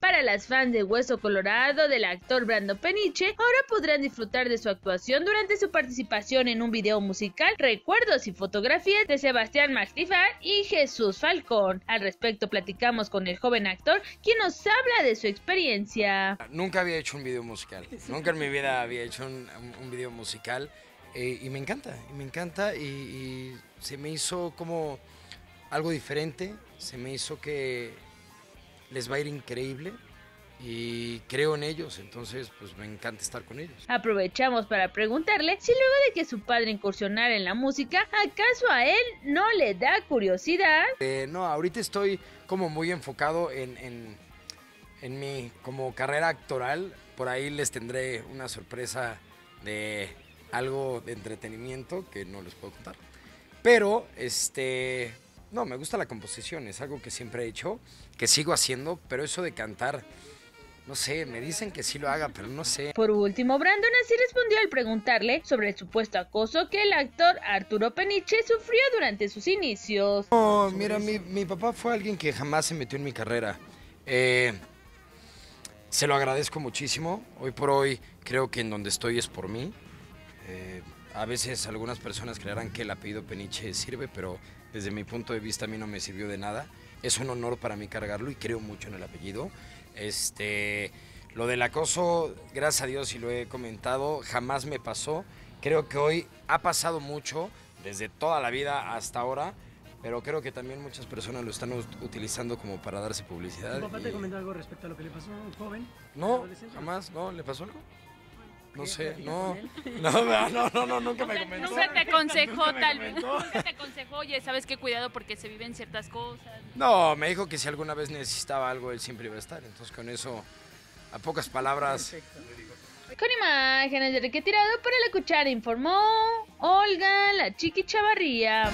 Para las fans de Hueso Colorado del actor Brando Peniche, ahora podrán disfrutar de su actuación durante su participación en un video musical Recuerdos y fotografías de Sebastián Magdifar y Jesús Falcón. Al respecto platicamos con el joven actor, quien nos habla de su experiencia. Nunca había hecho un video musical, nunca en mi vida había hecho un, video musical eh, y me encanta, y me encanta y se me hizo como algo diferente, se me hizo que les va a ir increíble y creo en ellos, entonces pues me encanta estar con ellos. Aprovechamos para preguntarle si luego de que su padre incursionara en la música, ¿acaso a él no le da curiosidad? Eh, no, ahorita estoy como muy enfocado en, en, en mi como carrera actoral, por ahí les tendré una sorpresa de algo de entretenimiento que no les puedo contar. Pero, este, no, me gusta la composición, es algo que siempre he hecho, que sigo haciendo, pero eso de cantar, no sé, me dicen que sí lo haga, pero no sé. Por último, Brandon así respondió al preguntarle sobre el supuesto acoso que el actor Arturo Peniche sufrió durante sus inicios. No, mira, mi, mi papá fue alguien que jamás se metió en mi carrera. Eh, se lo agradezco muchísimo. Hoy por hoy creo que en donde estoy es por mí. Eh, a veces algunas personas creerán que el apellido Peniche sirve, pero desde mi punto de vista a mí no me sirvió de nada. Es un honor para mí cargarlo y creo mucho en el apellido. Este, lo del acoso, gracias a Dios y lo he comentado, jamás me pasó. Creo que hoy ha pasado mucho, desde toda la vida hasta ahora, pero creo que también muchas personas lo están utilizando como para darse publicidad. ¿Tu papá te comentó algo respecto a lo que le pasó a un joven? No, jamás, no, ¿le pasó algo? No sé, no. No, no, no, no, nunca me comentó. Nunca te aconsejó tal vez. Nunca te aconsejó, oye, sabes qué cuidado porque se viven ciertas cosas. No, me dijo que si alguna vez necesitaba algo, él siempre iba a estar. Entonces con eso, a pocas palabras. Con imágenes de Enrique Tirado para la cuchara informó Olga, la chiqui chavarría.